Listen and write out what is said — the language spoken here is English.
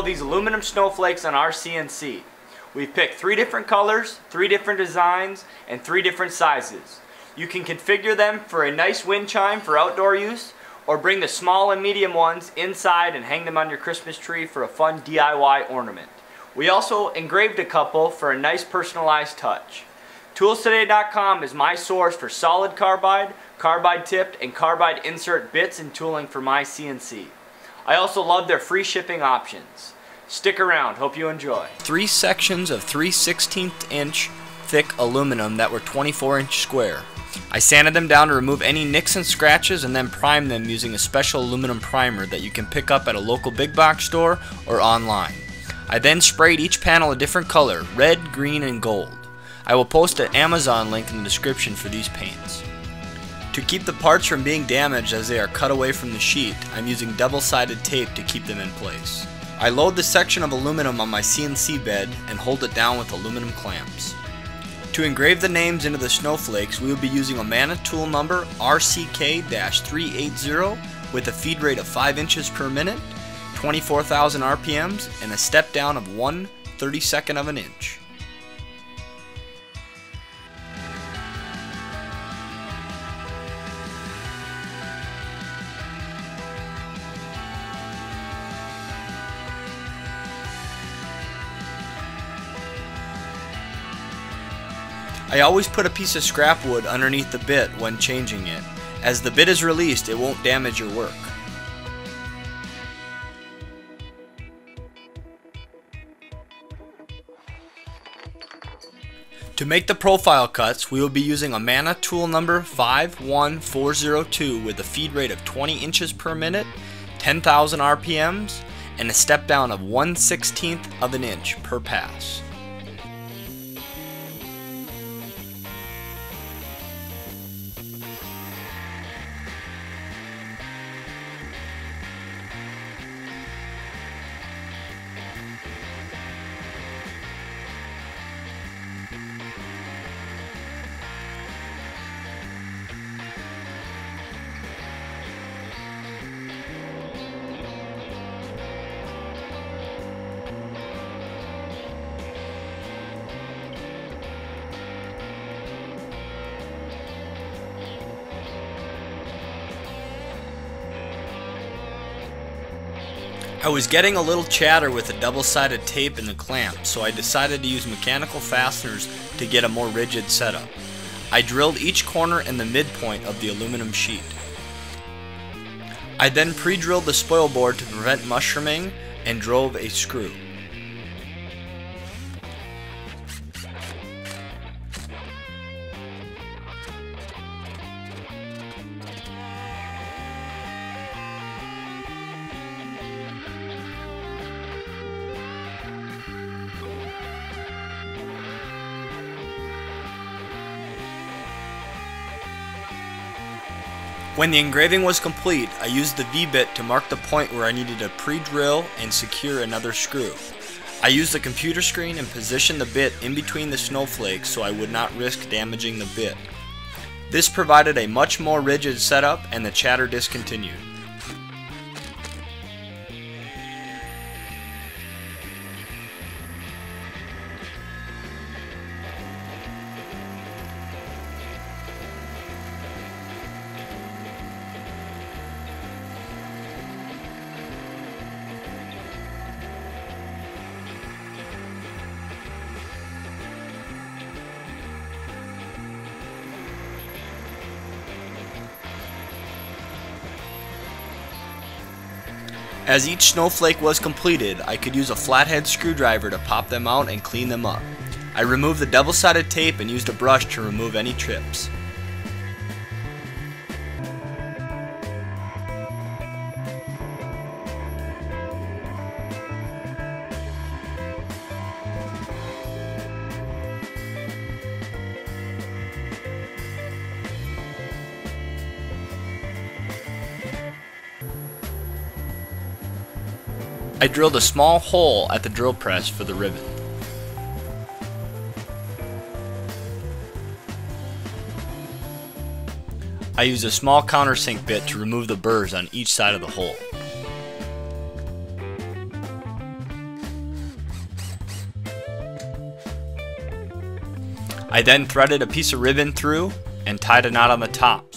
these aluminum snowflakes on our CNC. We've picked three different colors, three different designs, and three different sizes. You can configure them for a nice wind chime for outdoor use, or bring the small and medium ones inside and hang them on your Christmas tree for a fun DIY ornament. We also engraved a couple for a nice personalized touch. ToolsToday.com is my source for solid carbide, carbide tipped, and carbide insert bits and tooling for my CNC. I also love their free shipping options. Stick around, hope you enjoy. Three sections of 3 16th inch thick aluminum that were 24 inch square. I sanded them down to remove any nicks and scratches and then primed them using a special aluminum primer that you can pick up at a local big box store or online. I then sprayed each panel a different color, red, green, and gold. I will post an Amazon link in the description for these paints. To keep the parts from being damaged as they are cut away from the sheet, I'm using double-sided tape to keep them in place. I load the section of aluminum on my CNC bed and hold it down with aluminum clamps. To engrave the names into the snowflakes, we will be using Amana tool number RCK-380 with a feed rate of 5 inches per minute, 24,000 RPMs, and a step down of 1 32nd of an inch. I always put a piece of scrap wood underneath the bit when changing it. As the bit is released, it won't damage your work. To make the profile cuts, we will be using Amana tool number 51402 with a feed rate of 20 inches per minute, 10,000 RPMs, and a step down of 1 16th of an inch per pass. I was getting a little chatter with the double-sided tape and the clamp, so I decided to use mechanical fasteners to get a more rigid setup. I drilled each corner and the midpoint of the aluminum sheet. I then pre-drilled the spoil board to prevent mushrooming and drove a screw. When the engraving was complete, I used the V-bit to mark the point where I needed to pre-drill and secure another screw. I used the computer screen and positioned the bit in between the snowflakes so I would not risk damaging the bit. This provided a much more rigid setup and the chatter discontinued. As each snowflake was completed, I could use a flathead screwdriver to pop them out and clean them up. I removed the double-sided tape and used a brush to remove any chips. I drilled a small hole at the drill press for the ribbon. I used a small countersink bit to remove the burrs on each side of the hole. I then threaded a piece of ribbon through and tied a knot on the top.